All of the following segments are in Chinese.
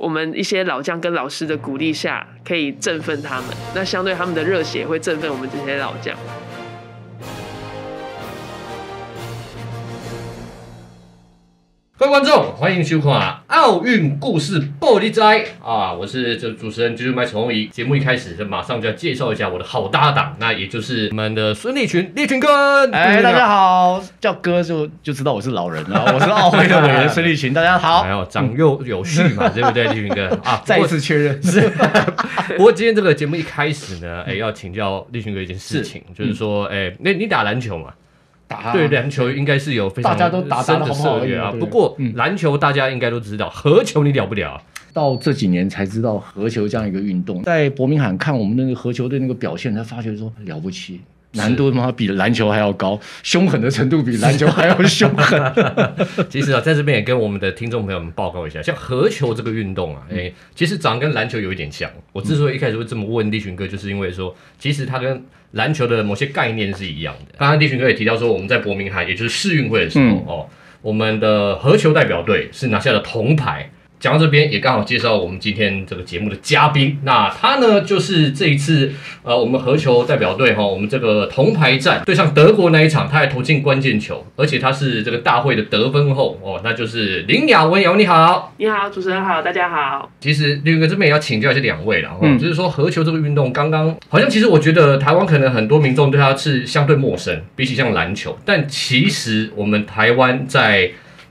我们一些老将跟老师的鼓励下，可以振奋他们。那相对他们的热血会振奋我们这些老将。各位观众，欢迎收看《奥运故事玻璃斋》啊！我是这主持人就是麦陈宏仪。节目一开始，就马上就要介绍一下我的好搭档，那也就是我们的孙立群，立群哥。哎，大家好，叫哥就就知道我是老人了。我是奥会的委员孙立群，大家好。还有长幼有序嘛，对不对，立群哥啊？再一次确认是。不过今天这个节目一开始呢，哎，要请教立群哥一件事情，就是说，哎，那你打篮球嘛？对篮球应该是有非常大家都打深的涉猎啊。不过篮球大家应该都知道，合球你了不了？到这几年才知道合球这样一个运动，在伯明翰看我们那个合球队那个表现，才发觉说了不起，难度他妈比篮球还要高，凶狠的程度比篮球还要凶狠。其实啊，在这边也跟我们的听众朋友们报告一下，像合球这个运动啊，哎，其实长跟篮球有一点像。我之所以一开始会这么问立群哥，就是因为说，其实它跟篮球的某些概念是一样的。刚刚立群哥也提到说，我们在伯明翰，也就是世运会的时候哦，我们的合球代表队是拿下了铜牌。讲到这边，也刚好介绍我们今天这个节目的嘉宾。那他呢，就是这一次呃，我们合球代表队哈，我们这个铜牌战对上德国那一场，他还投进关键球，而且他是这个大会的得分后哦，那就是林雅文，雅文你好，你好，主持人好，大家好。其实林哥这边也要请教一下两位了，嗯，就是说合球这个运动，刚刚好像其实我觉得台湾可能很多民众对它是相对陌生，比起像篮球，但其实我们台湾在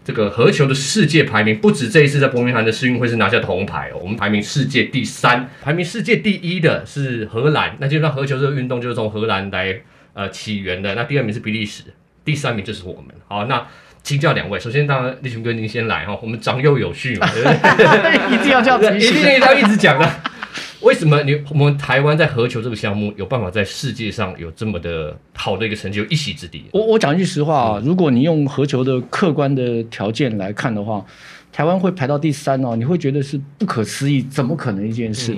这个何球的世界排名不止这一次在伯明翰的世运会是拿下铜牌哦，我们排名世界第三，排名世界第一的是荷兰，那基本上合球这个运动就是从荷兰来呃起源的。那第二名是比利时，第三名就是我们。好，那请教两位，首先当然立群哥您先来哈，我们长幼有序嘛，一定要这样子，一定要一直讲的。为什么你我们台湾在合球这个项目有办法在世界上有这么的好的一个成绩，有一席之地？我我讲一句实话啊，如果你用合球的客观的条件来看的话，台湾会排到第三哦，你会觉得是不可思议，怎么可能一件事？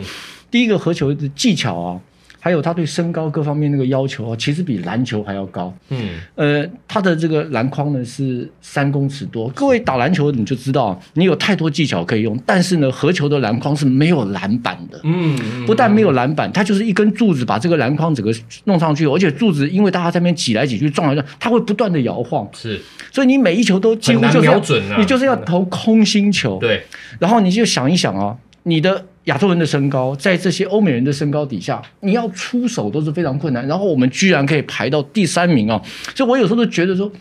第一个合球的技巧啊。还有他对身高各方面那个要求啊，其实比篮球还要高。嗯，呃，他的这个篮筐呢是三公尺多。各位打篮球你就知道，你有太多技巧可以用，但是呢，合球的篮筐是没有篮板的。嗯，不但没有篮板，它就是一根柱子把这个篮筐整个弄上去，而且柱子因为大家在那边挤来挤去撞来撞，它会不断的摇晃。是，所以你每一球都几乎就是瞄准啊，你就是要投空心球。对，然后你就想一想啊，你的。亚洲人的身高在这些欧美人的身高底下，你要出手都是非常困难。然后我们居然可以排到第三名啊！所以我有时候都觉得说。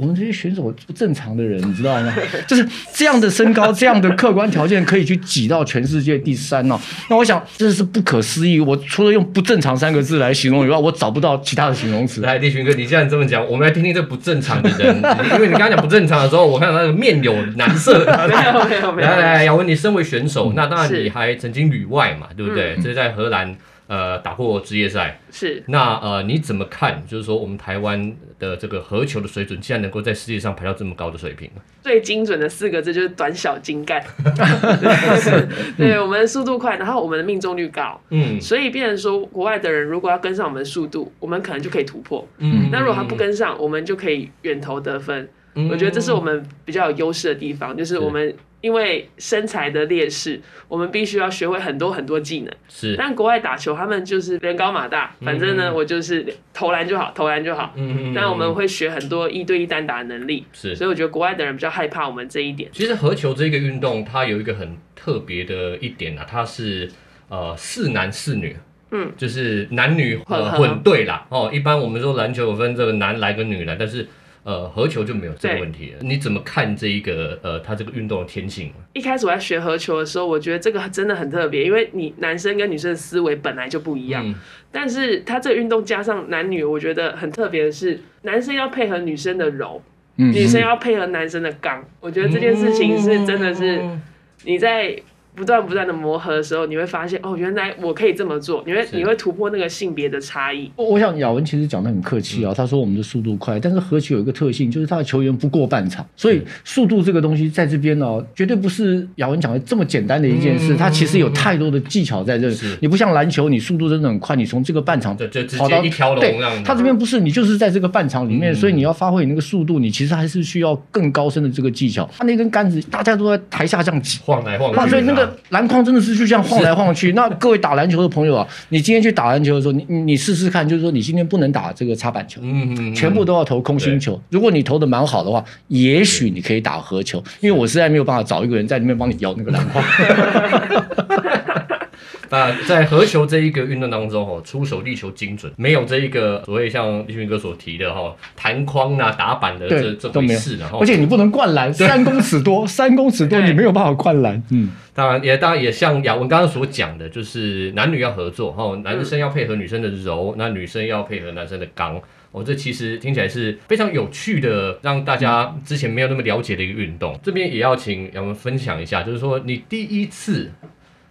我们这些选手不正常的人，你知道吗？就是这样的身高，这样的客观条件，可以去挤到全世界第三哦。那我想，真的是不可思议。我除了用不正常三个字来形容以外，我找不到其他的形容词。来，立群哥，你既然这么讲，我们来听听这不正常的人。因为你刚刚讲不正常的时候，我看到那个面有难色。没有没有没有。来来来，姚文，你身为选手，那当然你还曾经旅外嘛，对不对？这是在荷兰。呃，打破职业赛是那呃，你怎么看？就是说，我们台湾的这个合球的水准，竟然能够在世界上排到这么高的水平？最精准的四个字就是短小精干。对，我们速度快，然后我们的命中率高。嗯，所以变成说，国外的人如果要跟上我们的速度，我们可能就可以突破。嗯，那如果他不跟上，我们就可以远投得分。我觉得这是我们比较有优势的地方，就是我们。因为身材的劣势，我们必须要学会很多很多技能。是，但国外打球，他们就是人高马大，反正呢，我就是投篮就好，投篮就好。嗯嗯。但我们会学很多一对一单打的能力。是。所以我觉得国外的人比较害怕我们这一点。其实合球这个运动，它有一个很特别的一点啊，它是呃四男四女，嗯，就是男女混混对啦。哦，一般我们说篮球有分这个男来跟女来，但是。呃，合球就没有这个问题了。你怎么看这一个呃，他这个运动的天性？一开始我在学合球的时候，我觉得这个真的很特别，因为你男生跟女生的思维本来就不一样。但是他这个运动加上男女，我觉得很特别的是，男生要配合女生的柔，女生要配合男生的刚。我觉得这件事情是真的是你在。不断不断的磨合的时候，你会发现哦，原来我可以这么做。你会你会突破那个性别的差异。我想雅文其实讲的很客气啊，他说我们的速度快，但是何其有一个特性，就是他的球员不过半场，所以速度这个东西在这边呢，绝对不是雅文讲的这么简单的一件事。他其实有太多的技巧在这里。你不像篮球，你速度真的很快，你从这个半场跑到一条龙这他这边不是，你就是在这个半场里面，所以你要发挥你那个速度，你其实还是需要更高深的这个技巧。他那根杆子，大家都在台下这样挤晃来晃去，所以那个。个篮筐真的是就这样晃来晃去。那各位打篮球的朋友啊，你今天去打篮球的时候，你你试试看，就是说你今天不能打这个擦板球，嗯，全部都要投空心球。如果你投的蛮好的话，也许你可以打合球，因为我实在没有办法找一个人在那边帮你摇那个篮筐。那在合球这一个运动当中，哦，出手力求精准，没有这一个所谓像立勋哥所提的哈弹框啊、打板的这这回事，然后而且你不能灌篮，三公尺多，三公尺多你没有办法灌篮。嗯，当然也当然也像雅文刚刚所讲的，就是男女要合作哈，男生要配合女生的柔，那女生要配合男生的刚。哦，这其实听起来是非常有趣的，让大家之前没有那么了解的一个运动。这边也要请雅文分享一下，就是说你第一次。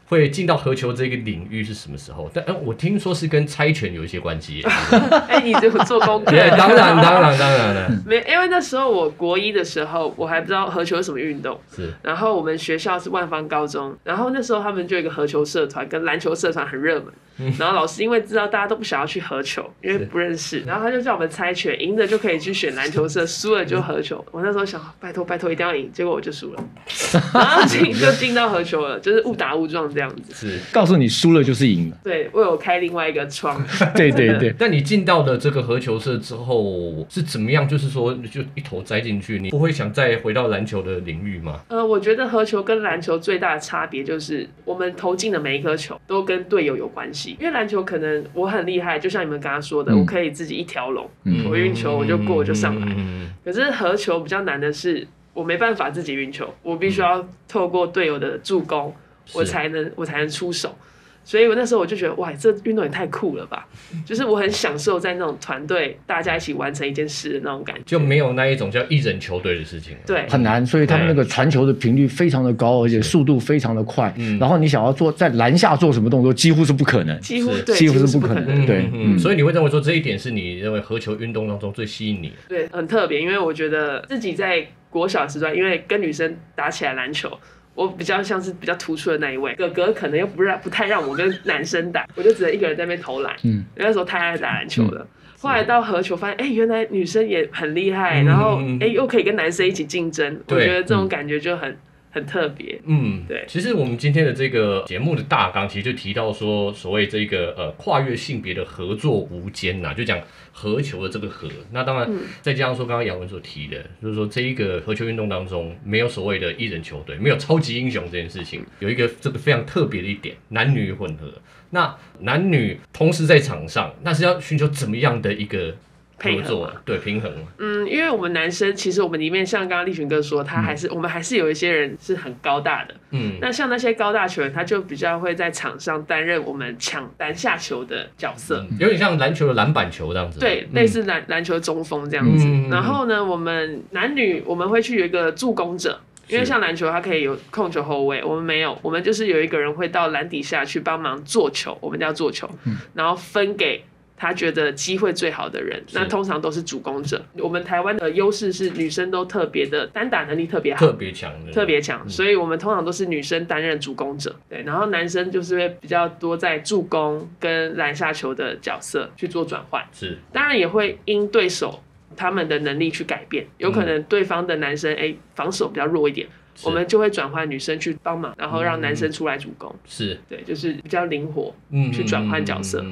会进到合球这个领域是什么时候？但呃，我听说是跟猜拳有一些关系。哎，你有做功课？对，当然，当然，当然了。没，因为那时候我国一的时候，我还不知道合球是什么运动。是。然后我们学校是万方高中，然后那时候他们就有一个合球社团，跟篮球社团很热门。然后老师因为知道大家都不想要去合球，因为不认识，然后他就叫我们猜拳，赢的就可以去选篮球社，输了就合球。我那时候想，拜托拜托，一定要赢，结果我就输了，然后进就进到合球了，就是误打误撞这样子。是，告诉你输了就是赢了。对，为我开另外一个窗。对对对。但你进到了这个合球社之后是怎么样？就是说就一头栽进去，你不会想再回到篮球的领域吗？呃，我觉得合球跟篮球最大的差别就是，我们投进的每一颗球都跟队友有关系，因为篮球可能。我很厉害，就像你们刚刚说的，我可以自己一条龙，我运球我就过，我就上来。可是合球比较难的是，我没办法自己运球，我必须要透过队友的助攻，我才能我才能出手。所以我那时候我就觉得，哇，这运动也太酷了吧！就是我很享受在那种团队大家一起完成一件事的那种感觉，就没有那一种叫一人球队的事情。对，很难。所以他们那个传球的频率非常的高，而且速度非常的快。嗯。然后你想要做在篮下做什么动作，几乎是不可能，几乎几乎是不可能。对。所以你会认为说这一点是你认为合球运动当中最吸引你？对，很特别，因为我觉得自己在国小时段，因为跟女生打起来篮球。我比较像是比较突出的那一位，哥哥可能又不让不太让我跟男生打，我就只能一个人在那边投篮。嗯，那时候太爱打篮球了。后来到合球，发现哎，原来女生也很厉害，然后哎又可以跟男生一起竞争，我觉得这种感觉就很很特别。嗯，对。其实我们今天的这个节目的大纲，其实就提到说，所谓这个呃跨越性别的合作无间呐，就讲。合球的这个合，那当然再加上说刚刚杨文所提的，就是说这一个合球运动当中没有所谓的一人球队，没有超级英雄这件事情，有一个这个非常特别的一点，男女混合。那男女同时在场上，那是要寻求怎么样的一个？合作对平衡嗯，因为我们男生其实我们里面像刚刚立群哥说，他还是我们还是有一些人是很高大的，嗯，那像那些高大球员，他就比较会在场上担任我们抢篮下球的角色，有点像篮球的篮板球这样子，对，类似篮篮球中锋这样子。然后呢，我们男女我们会去有一个助攻者，因为像篮球它可以有控球后卫，我们没有，我们就是有一个人会到篮底下去帮忙做球，我们叫做球，然后分给。他觉得机会最好的人，那通常都是主攻者。我们台湾的优势是女生都特别的单打能力特别好，特别强，特别强。所以我们通常都是女生担任主攻者，对，然后男生就是会比较多在助攻跟篮下球的角色去做转换。是，当然也会因对手他们的能力去改变，有可能对方的男生哎防守比较弱一点，我们就会转换女生去帮忙，然后让男生出来主攻。是对，就是比较灵活，嗯，去转换角色。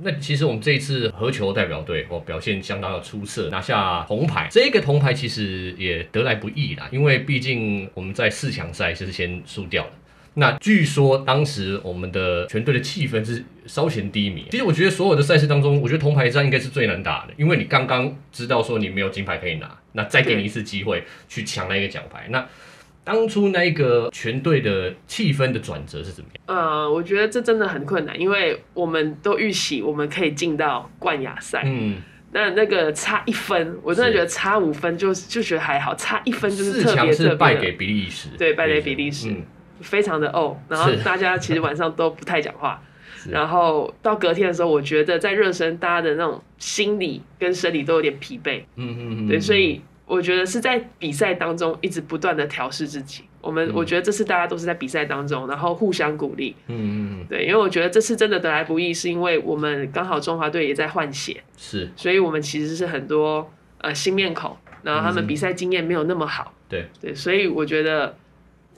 那其实我们这一次合球代表队哦表现相当的出色，拿下铜牌。这个铜牌其实也得来不易啦，因为毕竟我们在四强赛是先输掉了。那据说当时我们的全队的气氛是稍显低迷。其实我觉得所有的赛事当中，我觉得铜牌战应该是最难打的，因为你刚刚知道说你没有金牌可以拿，那再给你一次机会去抢那个奖牌，那。当初那个全队的气氛的转折是怎么样？呃，我觉得这真的很困难，因为我们都预期我们可以进到冠亚赛。嗯，那那个差一分，我真的觉得差五分就就觉得还好，差一分就是特别特别败给比利时，对，败给比利时，非常的哦。然后大家其实晚上都不太讲话，然后到隔天的时候，我觉得在热身，大家的那种心理跟生理都有点疲惫。嗯嗯嗯，对，所以。我觉得是在比赛当中一直不断的调试自己。我们我觉得这次大家都是在比赛当中，然后互相鼓励。嗯嗯嗯。对，因为我觉得这次真的得来不易，是因为我们刚好中华队也在换血，是，所以我们其实是很多呃新面孔，然后他们比赛经验没有那么好。对对，所以我觉得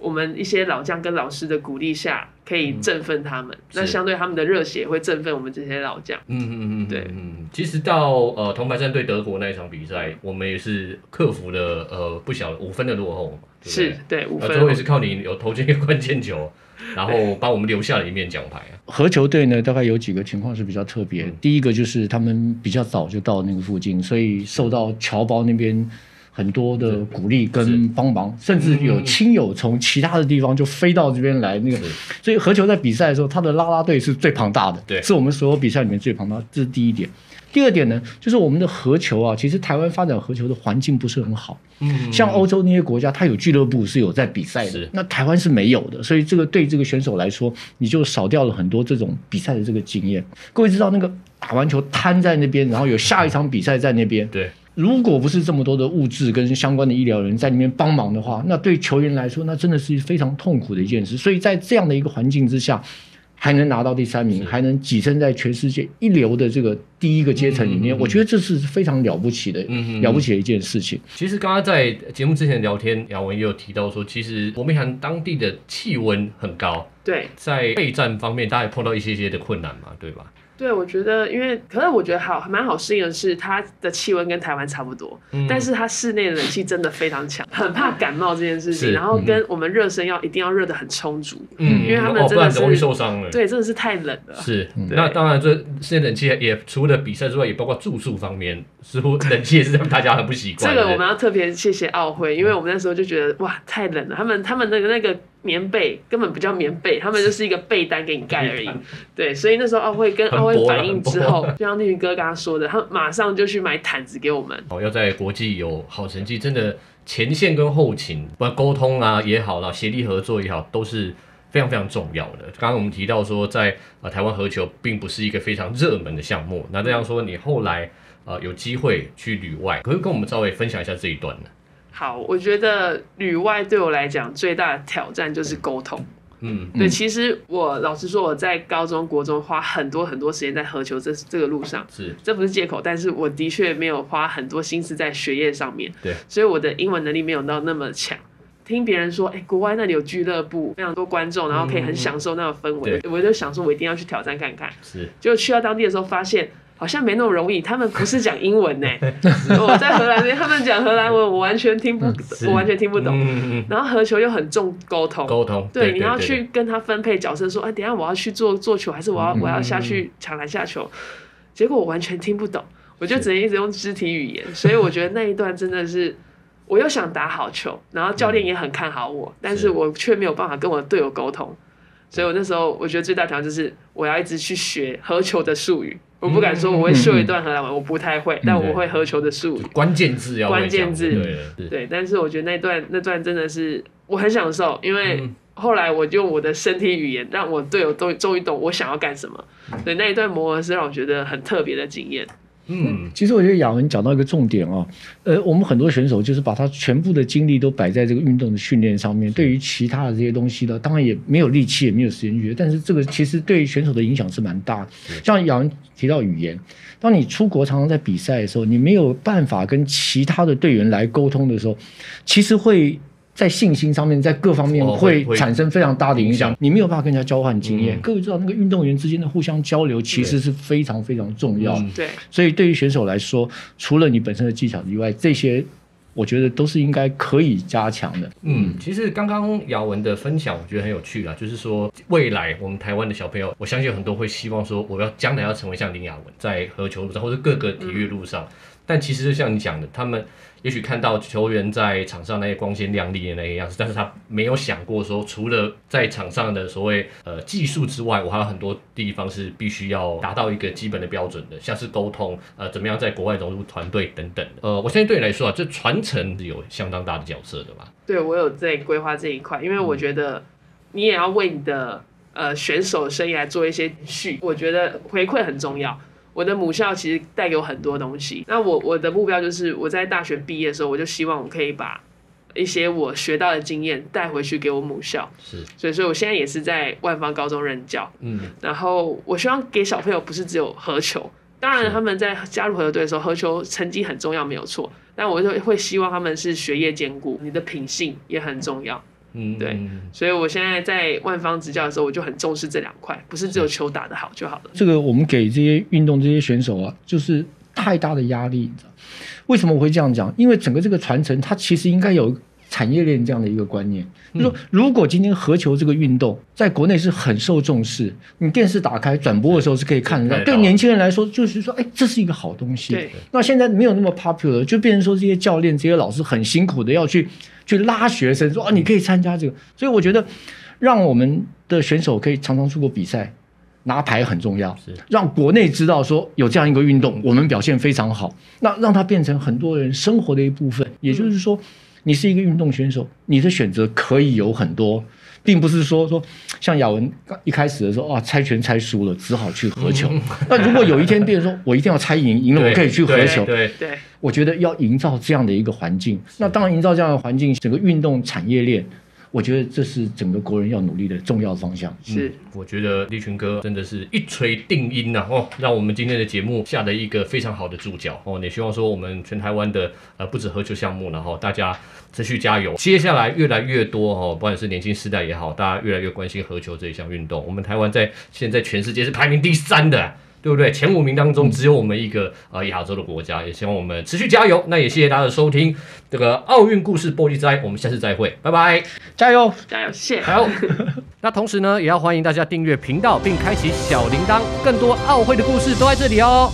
我们一些老将跟老师的鼓励下，可以振奋他们。那相对他们的热血会振奋我们这些老将。嗯嗯嗯，对，嗯，其实到呃铜牌战对德国那一场比赛，我们也是克服了呃不小五分的落后，是对五分，最后也是靠你有投进一个关键球，然后帮我们留下了一面奖牌啊。合球队呢，大概有几个情况是比较特别，第一个就是他们比较早就到那个附近，所以受到侨胞那边。很多的鼓励跟帮忙，甚至有亲友从其他的地方就飞到这边来。那个，所以何球在比赛的时候，他的拉拉队是最庞大的，对，是我们所有比赛里面最庞大。这是第一点。第二点呢，就是我们的合球啊，其实台湾发展合球的环境不是很好。嗯，像欧洲那些国家，它有俱乐部是有在比赛的，那台湾是没有的，所以这个对这个选手来说，你就少掉了很多这种比赛的这个经验。各位知道那个打完球瘫在那边，然后有下一场比赛在那边，对。如果不是这么多的物质跟相关的医疗人在里面帮忙的话，那对球员来说，那真的是非常痛苦的一件事。所以在这样的一个环境之下，还能拿到第三名，还能跻身在全世界一流的这个第一个阶层里面，我觉得这是非常了不起的，了不起的一件事情。其实刚刚在节目之前聊天，杨文也有提到说，其实伯明翰当地的气温很高，对，在备战方面，大家碰到一些些的困难嘛，对吧？对，我觉得，因为可是我觉得好蛮好适应的是，它的气温跟台湾差不多，但是它室内的冷气真的非常强，很怕感冒这件事情。然后跟我们热身要一定要热的很充足，嗯，因为他们真的是容易受伤了。对，真的是太冷了。是，那当然这室内冷气也除了比赛之外，也包括住宿方面，似乎 冷气也是让大家很不习惯。这个我们要特别谢谢奥会，因为我们那时候就觉得哇太冷了，他们他们那个那个。棉被根本不叫棉被，他们就是一个被单给你盖而已。对，所以那时候奥会跟奥会反映之后，就像那群哥刚刚说的，他马上就去买毯子给我们。哦，要在国际有好成绩，真的前线跟后勤，不管沟通啊也好啦，协力合作也好，都是非常非常重要的。刚刚我们提到说，在呃台湾合球并不是一个非常热门的项目，那这样说你后来呃有机会去旅外，可以跟我们稍微分享一下这一段呢？好，我觉得旅外对我来讲最大的挑战就是沟通。嗯，对，其实我老实说，我在高中国中花很多很多时间在合球这这个路上，是这不是借口，但是我的确没有花很多心思在学业上面。对，所以我的英文能力没有到那么强。听别人说，哎，国外那里有俱乐部，非常多观众，然后可以很享受那个氛围，我就想说，我一定要去挑战看看。是，就去到当地的时候，发现。好像没那么容易，他们不是讲英文呢。我在荷兰他们讲荷兰文，我完全听不，我完全听不懂。然后合球又很重沟通，沟通，对，你要去跟他分配角色，说，哎，等下我要去做做球，还是我要我要下去抢篮下球？结果我完全听不懂，我就只能一直用肢体语言。所以我觉得那一段真的是，我又想打好球，然后教练也很看好我，但是我却没有办法跟我的队友沟通。所以我那时候我觉得最大挑战就是我要一直去学合球的术语。我不敢说我会秀一段荷兰文，我不太会，但我会合球的术语，关键字要关键字，对，但是我觉得那段那段真的是我很享受，因为后来我用我的身体语言让我队友都终于懂我想要干什么，所以那一段磨合是让我觉得很特别的经验。嗯，其实我觉得雅文讲到一个重点啊，呃，我们很多选手就是把他全部的精力都摆在这个运动的训练上面，对于其他的这些东西呢，当然也没有力气，也没有时间去。但是这个其实对选手的影响是蛮大。像雅文提到语言，当你出国常常在比赛的时候，你没有办法跟其他的队员来沟通的时候，其实会。在信心上面，在各方面会产生非常大的影响。你没有办法跟人家交换经验。各位知道，那个运动员之间的互相交流，其实是非常非常重要。对，所以对于选手来说，除了你本身的技巧以外，这些我觉得都是应该可以加强的。嗯，其实刚刚姚文的分享，我觉得很有趣啊，就是说未来我们台湾的小朋友，我相信很多会希望说，我要将来要成为像林雅文，在合球路上或者各个体育路上。但其实就像你讲的，他们。也许看到球员在场上那些光鲜亮丽的那个样子，但是他没有想过说，除了在场上的所谓呃技术之外，我还有很多地方是必须要达到一个基本的标准的，像是沟通，呃，怎么样在国外融入团队等等。呃，我相信对你来说啊，这传承是有相当大的角色的吧？对，我有在规划这一块，因为我觉得你也要为你的呃选手生涯做一些序，我觉得回馈很重要。我的母校其实带给我很多东西。那我我的目标就是，我在大学毕业的时候，我就希望我可以把一些我学到的经验带回去给我母校。是，所以说我现在也是在万方高中任教。嗯，然后我希望给小朋友不是只有合球，当然他们在加入合球队的时候，合球成绩很重要，没有错。但我就会希望他们是学业兼顾，你的品性也很重要。嗯，对嗯所以我现在在万方执教的时候，我就很重视这两块，不是只有球打得好就好了。这个我们给这些运动这些选手啊，就是太大的压力，你知道？为什么我会这样讲？因为整个这个传承，它其实应该有产业链这样的一个观念，就说如果今天合球这个运动在国内是很受重视，你电视打开转播的时候是可以看得到，对年轻人来说就是说，哎，这是一个好东西。对，那现在没有那么 popular，就变成说这些教练、这些老师很辛苦的要去去拉学生，说啊，你可以参加这个。所以我觉得，让我们的选手可以常常出国比赛。拿牌很重要是，让国内知道说有这样一个运动，我们表现非常好，那让它变成很多人生活的一部分。也就是说，你是一个运动选手，你的选择可以有很多，并不是说说像亚文刚一开始的时候啊，猜拳猜输了，只好去合球。那如果有一天变成说我一定要猜赢，赢了我可以去合对球，对，对，我觉得要营造这样的一个环境。那当然，营造这样的环境，整个运动产业链，我觉得这是整个国人要努力的重要方向。是。我觉得立群哥真的是一锤定音呐、哦，让我们今天的节目下了一个非常好的注脚哦。也希望说我们全台湾的呃不止合球项目，然后大家持续加油。接下来越来越多哦，不管是年轻世代也好，大家越来越关心合球这一项运动。我们台湾在现在全世界是排名第三的。对不对？前五名当中只有我们一个呃亚洲的国家，也希望我们持续加油。那也谢谢大家的收听，这个奥运故事玻璃斋，我们下次再会，拜拜。加油！加油，谢谢。好，那同时呢，也要欢迎大家订阅频道并开启小铃铛，更多奥会的故事都在这里哦。